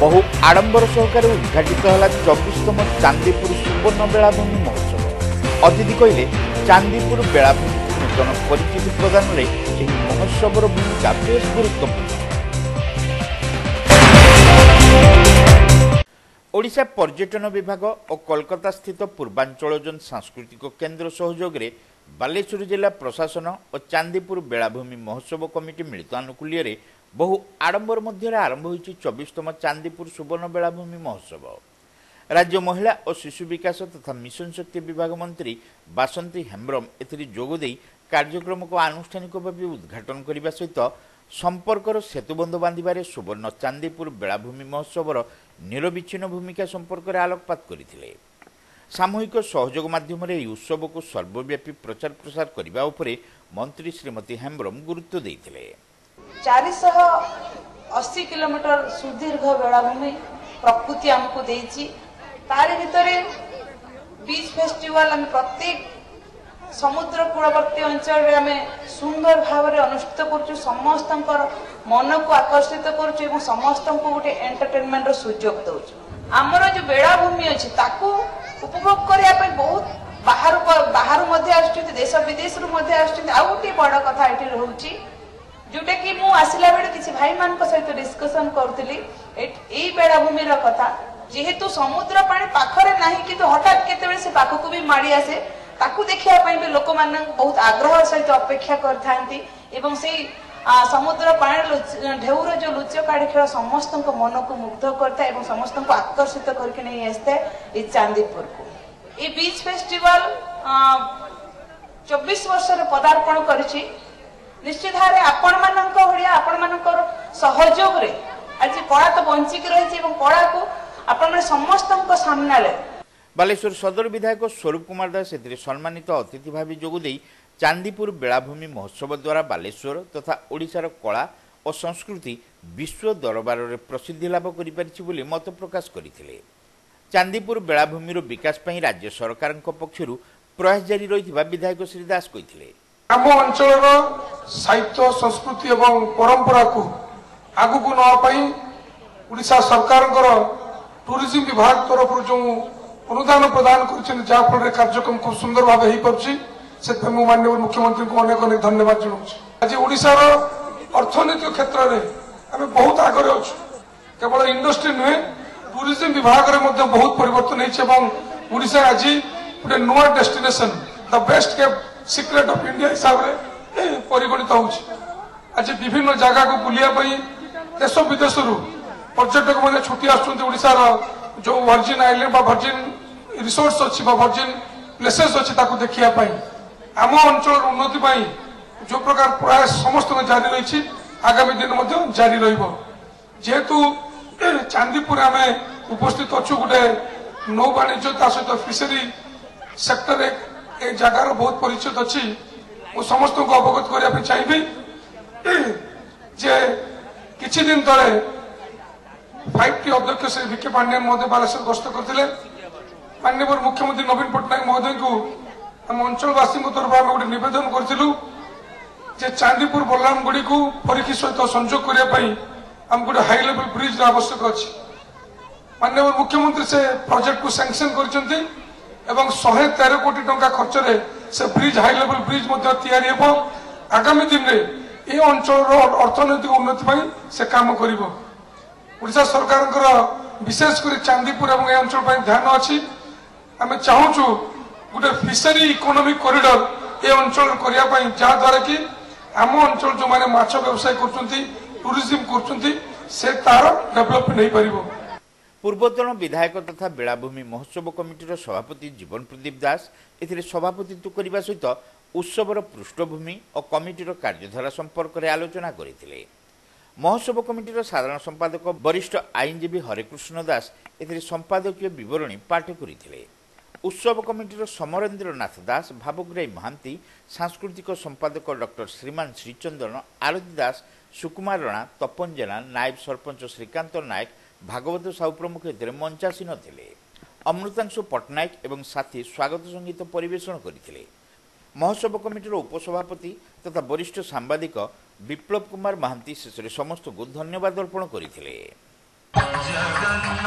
ବହୁ ଆଡମ୍ବର ସହକାରେ ଉଦ୍ଘାଟିତ ହେଲା ଚବିଶତମ ଚାନ୍ଦିପୁର ସୁବର୍ଣ୍ଣ ବେଳାଭୂମି ମହୋତ୍ସବ। ଅତିଥି କହିଲେ ଚାନ୍ଦିପୁର ବେଳାଭୂମିକୁ ନୂତନ ପରିଚିତି ପ୍ରଦାନରେ ଏହି ମହୋତ୍ସବର ଭୂମିକା ବେଶ୍ ଗୁରୁତ୍ୱପୂର୍ଣ୍ଣ। ଓଡ଼ିଶା ପର୍ଯ୍ୟଟନ ବିଭାଗ ଓ କୋଲକାତା ସ୍ଥିତ ପୂର୍ବାଞ୍ଚଳ ଜୋନ୍ ସାଂସ୍କୃତିକ କେନ୍ଦ୍ର ସହଯୋଗରେ ବାଲେଶ୍ୱର ଜିଲ୍ଲା ପ୍ରଶାସନ ଓ ଚାନ୍ଦିପୁର ବେଳାଭୂମି ମହୋତ୍ସବ କମିଟି ମିଳିତ ଆନୁକୂଲ୍ୟରେ ବହୁ ଆଡମ୍ବର ମଧ୍ୟରେ ଆରମ୍ଭ ହୋଇଛି ଚବିଶତମ ଚାନ୍ଦିପୁର ସୁବର୍ଣ୍ଣ ବେଳାଭୂମି ମହୋତ୍ସବ। ରାଜ୍ୟ ମହିଳା ଓ ଶିଶୁ ବିକାଶ ତଥା ମିଶନ ଶକ୍ତି ବିଭାଗ ମନ୍ତ୍ରୀ ବାସନ୍ତୀ ହେମ୍ବ୍ରମ ଏଥିରେ ଯୋଗଦେଇ କାର୍ଯ୍ୟକ୍ରମକୁ ଆନୁଷ୍ଠାନିକ ଭାବେ ଉଦ୍ଘାଟନ କରିବା ସହିତ ସମ୍ପର୍କର ସେତୁବନ୍ଧ ବାନ୍ଧିବାରେ ସୁବର୍ଣ୍ଣ ଚାନ୍ଦିପୁର ବେଳାଭୂମି ମହୋତ୍ସବର ନିରବିଚ୍ଛିନ୍ନ ଭୂମିକା ସମ୍ପର୍କରେ ଆଲୋକପାତ କରିଥିଲେ। ସାମୂହିକ ସହଯୋଗ ମାଧ୍ୟମରେ ଏହି ଉତ୍ସବକୁ ସର୍ବବ୍ୟାପୀ ପ୍ରଚାର ପ୍ରସାର କରିବା ଉପରେ ମନ୍ତ୍ରୀ ଶ୍ରୀମତୀ ହେମ୍ବ୍ରମ ଗୁରୁତ୍ୱ ଦେଇଥିଲେ। ଚାରିଶହ ଅଶୀ କିଲୋମିଟର ସୁଦୀର୍ଘ ବେଳାଭୂମି ପ୍ରକୃତି ଆମକୁ ଦେଇଛି। ତାରି ଭିତରେ ବିଚ୍ ଫେଷ୍ଟିଭାଲ ଆମେ ପ୍ରତ୍ୟେକ ସମୁଦ୍ର କୂଳବର୍ତ୍ତୀ ଅଞ୍ଚଳରେ ଆମେ ସୁନ୍ଦର ଭାବରେ ଅନୁଷ୍ଠିତ କରୁଛୁ। ସମସ୍ତଙ୍କର ମନକୁ ଆକର୍ଷିତ କରୁଛୁ ଏବଂ ସମସ୍ତଙ୍କୁ ଗୋଟେ ଏଣ୍ଟରଟେନମେଣ୍ଟର ସୁଯୋଗ ଦେଉଛୁ। ଆମର ଯୋଉ ବେଳାଭୂମି ଅଛି ତାକୁ ଉପଭୋଗ କରିବା ପାଇଁ ବହୁତ ବାହାରୁ ବାହାରୁ ମଧ୍ୟ ଆସୁଛନ୍ତି ଦେଶ ବିଦେଶରୁ ମଧ୍ୟ ଆସୁଛନ୍ତି ଆଉ ଗୋଟିଏ ବଡ କଥା ଏଠି ରହୁଛି ଯୋଉଟା କି ମୁଁ ଆସିଲା ବେଳେ କିଛି ଭାଇମାନଙ୍କ ସହିତ ଡିସ୍କସନ କରୁଥିଲି। ଏଇ ବେଳାଭୂମିର କଥା। ଯେହେତୁ ସମୁଦ୍ର ପାଣି ପାଖରେ ନାହିଁ କିନ୍ତୁ ହଠାତ୍ କେତେବେଳେ ସେ ପାଖକୁ ବି ମାଡ଼ି ଆସେ ତାକୁ ଦେଖିବା ପାଇଁ ବି ଲୋକମାନେ ବହୁତ ଆଗ୍ରହ ସହିତ ଅପେକ୍ଷା କରିଥାନ୍ତି। ଏବଂ ସେଇ ସମୁଦ୍ର ପାଣିର ଢେଉର ଯୋଉ ଲୁଚକାଳି ଖେଳ ସମସ୍ତଙ୍କ ମନକୁ ମୁଗ୍ଧ କରିଥାଏ ଏବଂ ସମସ୍ତଙ୍କୁ ଆକର୍ଷିତ କରିକି ନେଇ ଆସିଥାଏ ଏଇ ଚାନ୍ଦିପୁରକୁ ଏଇ ବିଚ୍ ଫେଷ୍ଟିଭାଲ ଚବିଶ ବର୍ଷରେ ପଦାର୍ପଣ କରିଛି ନିଶ୍ଚିତ ଭାବରେ ଆପଣମାନଙ୍କ ଭଳିଆ ଆପଣମାନଙ୍କର ସହଯୋଗରେ ଆଜି କଳା ତ ବଞ୍ଚିକି ରହିଛି ଏବଂ କଳାକୁ ଆପଣମାନେ ସମସ୍ତଙ୍କ ସାମ୍ନାରେ ବାଲେଶ୍ୱର ସଦର ବିଧାୟକ ସ୍ୱରୂପ କୁମାର ଦାସ ଏଥିରେ ସମ୍ମାନିତ ଅତିଥି ଭାବେ ଯୋଗଦେଇ ଚାନ୍ଦିପୁର ବେଳାଭୂମି ମହୋତ୍ସବ ଦ୍ୱାରା ବାଲେଶ୍ୱର ତଥା ଓଡ଼ିଶାର କଳା ଓ ସଂସ୍କୃତି ବିଶ୍ୱ ଦରବାରରେ ପ୍ରସିଦ୍ଧି ଲାଭ କରିପାରିଛି ବୋଲି ମତ ପ୍ରକାଶ କରିଥିଲେ। ଚାନ୍ଦିପୁର ବେଳାଭୂମିର ବିକାଶ ପାଇଁ ରାଜ୍ୟ ସରକାରଙ୍କ ପକ୍ଷରୁ ପ୍ରୟାସ ଜାରି ରହିଥିବା ବିଧାୟକ ଶ୍ରୀ ଦାସ କହିଥିଲେ। ଆମ ଅଞ୍ଚଳର ସାହିତ୍ୟ ସଂସ୍କୃତି ଏବଂ ପରମ୍ପରାକୁ ଆଗକୁ ନେବା ପାଇଁ ଓଡ଼ିଶା ସରକାରଙ୍କର ଟୁରିଜିମ୍ ବିଭାଗ ତରଫରୁ ଯେଉଁ ଅନୁଦାନ ପ୍ରଦାନ କରିଛନ୍ତି ଯାହାଫଳରେ କାର୍ଯ୍ୟକ୍ରମ ଖୁବ ସୁନ୍ଦର ଭାବେ ହେଇପାରୁଛି। ସେଥିପାଇଁ ମୁଁ ମାନ୍ୟବର ମୁଖ୍ୟମନ୍ତ୍ରୀଙ୍କୁ ଅନେକ ଅନେକ ଧନ୍ୟବାଦ ଜଣାଉଛି। ଆଜି ଓଡ଼ିଶାର ଅର୍ଥନୈତିକ କ୍ଷେତ୍ରରେ ଆମେ ବହୁତ ଆଗରେ ଅଛୁ। କେବଳ ଇଣ୍ଡଷ୍ଟ୍ରି ନୁହେଁ ଟୁରିଜିମ୍ ବିଭାଗରେ ମଧ୍ୟ ବହୁତ ପରିବର୍ତ୍ତନ ହେଇଛି ଏବଂ ଓଡ଼ିଶା ଆଜି ଗୋଟେ ନୂଆ destination the best kept secret of India ହିସାବରେ ପରିଗଣିତ ହେଉଛି। ଆଜି ବିଭିନ୍ନ ଜାଗାକୁ ବୁଲିବା ପାଇଁ ଦେଶ ବିଦେଶରୁ ପର୍ଯ୍ୟଟକ ମାନେ ଛୁଟି ଆସୁଛନ୍ତି ଓଡ଼ିଶାର। ଯୋଉ ଭର୍ଜିନ୍ ଆଇଲ୍ୟାଣ୍ଡ ବା ଭର୍ଜିନ୍ ରିସୋର୍ଟସ୍ ଅଛି ବା ଭର୍ଜିନ୍ ପ୍ଲେସେସ୍ ଅଛି ତାକୁ ଦେଖିବା ପାଇଁ। ଆମ ଅଞ୍ଚଳର ଉନ୍ନତି ପାଇଁ ଯୋଉ ପ୍ରକାର ପ୍ରୟାସ ସମସ୍ତଙ୍କ ଜାରି ରହିଛି ଆଗାମୀ ଦିନ ମଧ୍ୟ ଜାରି ରହିବ ଯେହେତୁ ଚାନ୍ଦିପୁରରେ ଆମେ ଉପସ୍ଥିତ ଅଛୁ ଗୋଟେ ନୌ ବାଣିଜ୍ୟ ତା ସହିତ ଫିସରୀ ସେକ୍ଟରରେ ଏ ଜାଗାର ବହୁତ ପରିଚିତ ଅଛି। ମୁଁ ସମସ୍ତଙ୍କୁ ଅବଗତ କରିବା ପାଇଁ ଚାହିଁବି ଯେ କିଛି ଦିନ ତଳେ ଫାଇଭ୍ ଟି ଅଧ୍ୟକ୍ଷ ଶ୍ରୀ ଭିକେ ପାଣ୍ଡିଆନ ମହୋଦୟ ବାଲେଶ୍ୱର ଗସ୍ତ କରିଥିଲେ। ମାନ୍ୟବର ମୁଖ୍ୟମନ୍ତ୍ରୀ ନବୀନ ପଟ୍ଟନାୟକ ମହୋଦୟଙ୍କୁ ଆମ ଅଞ୍ଚଳବାସୀଙ୍କ ତରଫରୁ ଆମେ ଗୋଟେ ନିବେଦନ କରିଥିଲୁ ଯେ ଚାନ୍ଦିପୁର ବଲାମଗୁଡ଼ିକୁ ପରୀକ୍ଷି ସହିତ ସଂଯୋଗ କରିବା ପାଇଁ ଆମକୁ ଗୋଟେ ହାଇ ଲେଭେଲ ବ୍ରିଜର ଆବଶ୍ୟକ ଅଛି। ମାନ୍ୟବର ମୁଖ୍ୟମନ୍ତ୍ରୀ ସେ ପ୍ରୋଜେକ୍ଟକୁ ସାଂସନ କରିଛନ୍ତି ଏବଂ ଶହେ ତେର କୋଟି ଟଙ୍କା ଖର୍ଚ୍ଚରେ ସେ ବ୍ରିଜ ହାଇ ଲେଭେଲ ବ୍ରିଜ ମଧ୍ୟ ତିଆରି ହେବ। ଆଗାମୀ ଦିନରେ ଏ ଅଞ୍ଚଳର ଅର୍ଥନୈତିକ ଉନ୍ନତି ପାଇଁ ସେ କାମ କରିବ। ଓଡ଼ିଶା ସରକାରଙ୍କର ବିଶେଷ କରି ଚାନ୍ଦିପୁର ଏବଂ ଏ ଅଞ୍ଚଳ ପାଇଁ ଧ୍ୟାନ ଅଛି। ଆମେ ଚାହୁଁଛୁ ଗୋଟେ ଫିସରୀ ଇକୋନୋମିକ କରିଡର ଏ ଅଞ୍ଚଳରେ କରିବା ପାଇଁ ଯାହାଦ୍ୱାରା କି ଆମ ଅଞ୍ଚଳ ଯୋଉମାନେ ମାଛ ବ୍ୟବସାୟ କରୁଛନ୍ତି ଟୁରିଜିମ କରୁଛନ୍ତି ସେ ତାର ଡେଭଲପମେଣ୍ଟ ହେଇପାରିବ। ପୂର୍ବତନ ବିଧାୟକ ତଥା ବେଳାଭୂମି ମହୋତ୍ସବ କମିଟିର ସଭାପତି ଜୀବନ ପ୍ରଦୀପ ଦାସ ଏଥିରେ ସଭାପତିତ୍ୱ କରିବା ସହିତ ଉତ୍ସବର ପୃଷ୍ଠଭୂମି ଓ କମିଟିର କାର୍ଯ୍ୟଧାରା ସମ୍ପର୍କରେ ଆଲୋଚନା କରିଥିଲେ। ମହୋତ୍ସବ କମିଟିର ସାଧାରଣ ସମ୍ପାଦକ ବରିଷ୍ଠ ଆଇନଜୀବୀ ହରେକୃଷ୍ଣ ଦାସ ଏଥିରେ ସମ୍ପାଦକୀୟ ବିବରଣୀ ପାଠ କରିଥିଲେ। ଉତ୍ସବ କମିଟିର ସମରେନ୍ଦ୍ର ନାଥ ଦାସ ଭାବଗ୍ରାହୀ ମହାନ୍ତି ସାଂସ୍କୃତିକ ସମ୍ପାଦକ ଡକ୍ଟର ଶ୍ରୀମାନ ଶ୍ରୀଚନ୍ଦନ ଆରତି ଦାସ ସୁକୁମାର ରଣା ତପନ ଜେନା ନାୟବ ସରପଞ୍ଚ ଶ୍ରୀକାନ୍ତ ନାୟକ ଭାଗବତ ସାହୁ ପ୍ରମୁଖ ଏଥିରେ ମଞ୍ଚାସୀନ ଥିଲେ। ଅମୃତାଂଶୁ ପଟ୍ଟନାୟକ ଏବଂ ସାଥୀ ସ୍ୱାଗତ ସଙ୍ଗୀତ ପରିବେଷଣ କରିଥିଲେ। ମହୋତ୍ସବ କମିଟିର ଉପସଭାପତି ତଥା ବରିଷ୍ଠ ସାମ୍ବାଦିକ ବିପ୍ଳବ କୁମାର ମହାନ୍ତି ଶେଷରେ ସମସ୍ତଙ୍କୁ ଧନ୍ୟବାଦ ଅର୍ପଣ କରିଥିଲେ। ଜଗନ୍ନ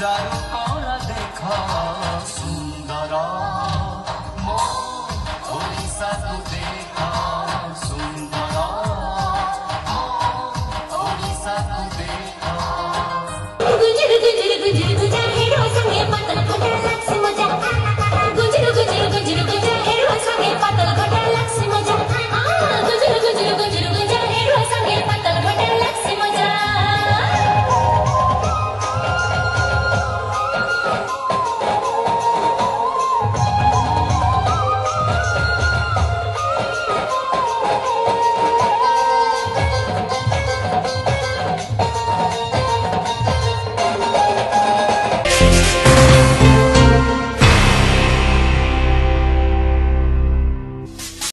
যারো করা দেখা সুন্দর মো ওড়িশা তো দেখা সুন্দর মো ওড়িশা তো দেখা